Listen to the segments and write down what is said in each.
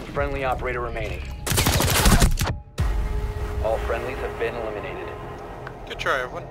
friendly operator remaining. All friendlies have been eliminated. Good try, everyone.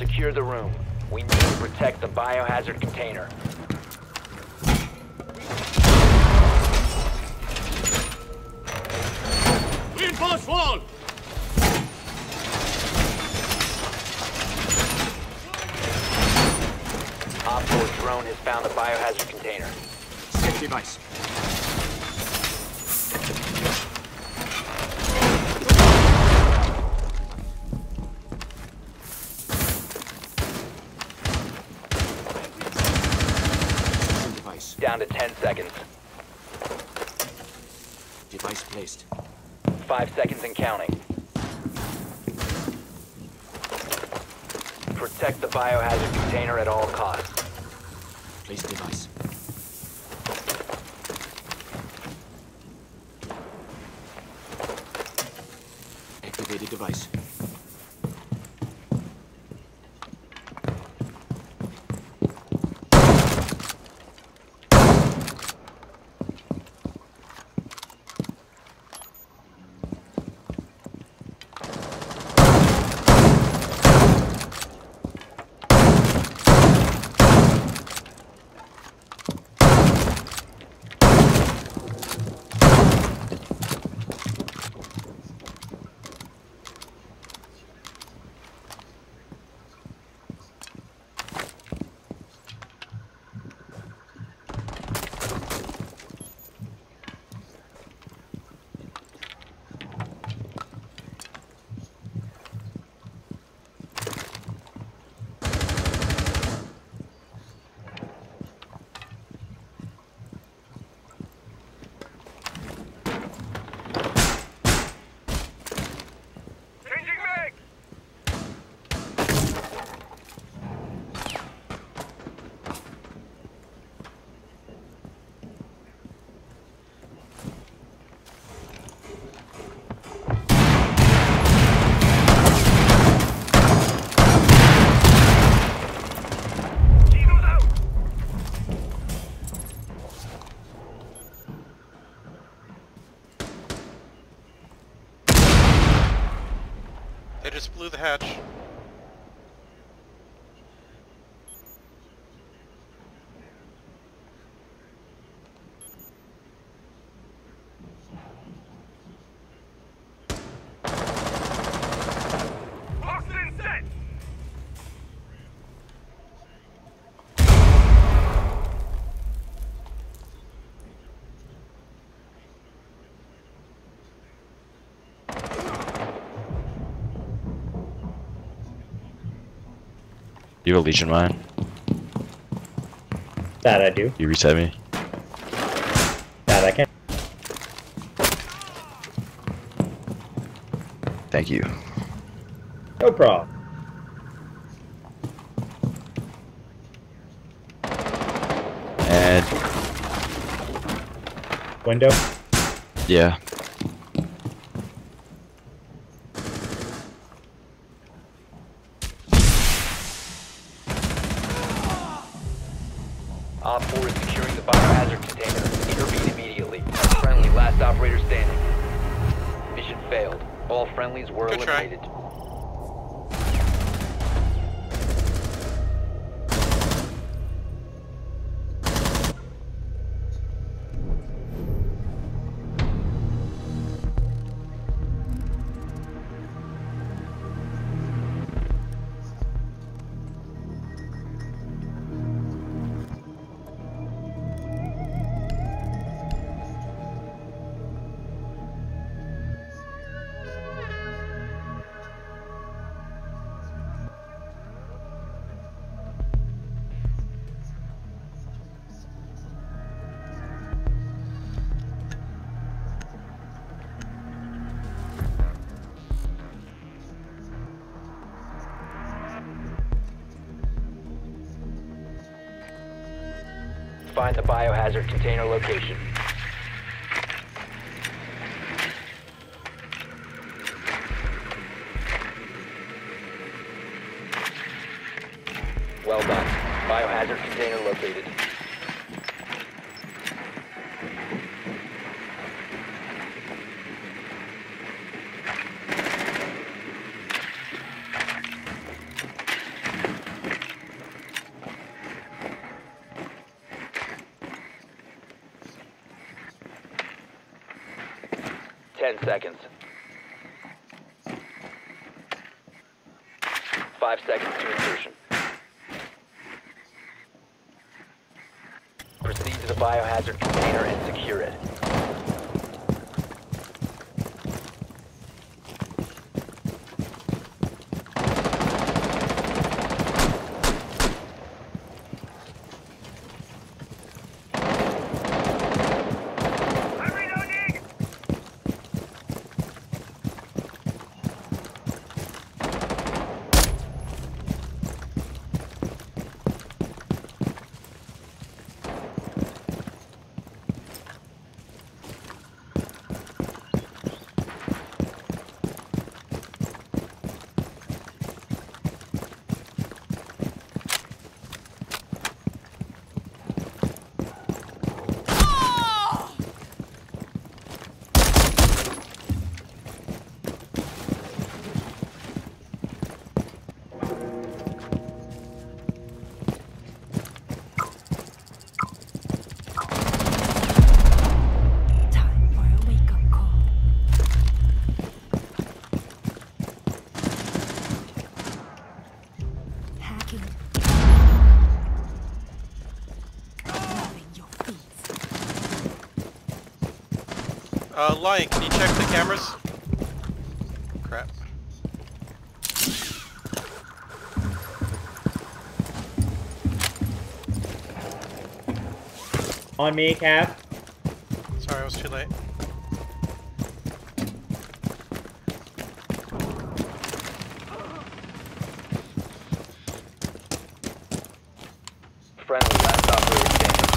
Secure the room. We need to protect the biohazard container. Reinforce wall! Op 4 drone has found the biohazard container. Safety device. Down to 10 seconds. Device placed. 5 seconds and counting. Protect the biohazard container at all costs. Place device. Activated device. They just blew the hatch. You have a Lesion mine? That I do. You reset me? That I can. Thank you. No problem. And Window. yeah, Op 4 is securing the biohazard container. Intervene immediately. Friendly, last operator standing. Mission failed. All friendlies were Good try. Find the biohazard container location. Well done. Biohazard container located. Ten seconds. Five seconds to insertion. Proceed to the biohazard container and secure it. Lion, can you check the cameras? Crap. On me, Cap. Sorry, I was too late. Friendly, last operator standing.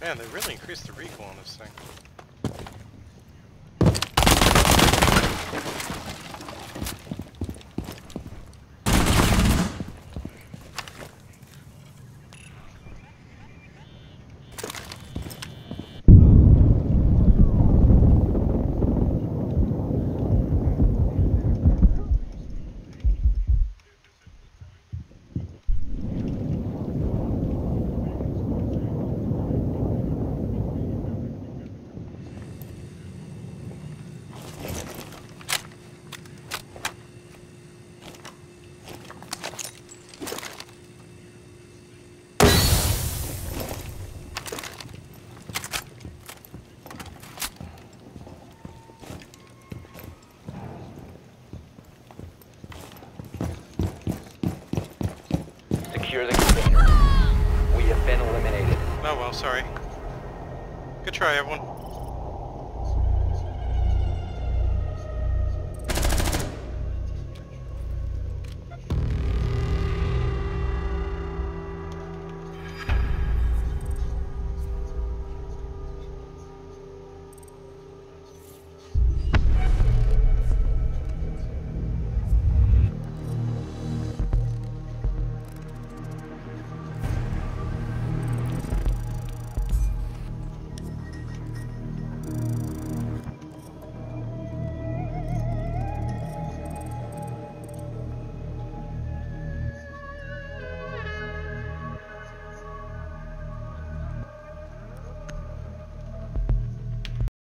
Man, they really increased the recoil on this thing. Secure the container. We have been eliminated. Oh well, sorry. Good try, everyone.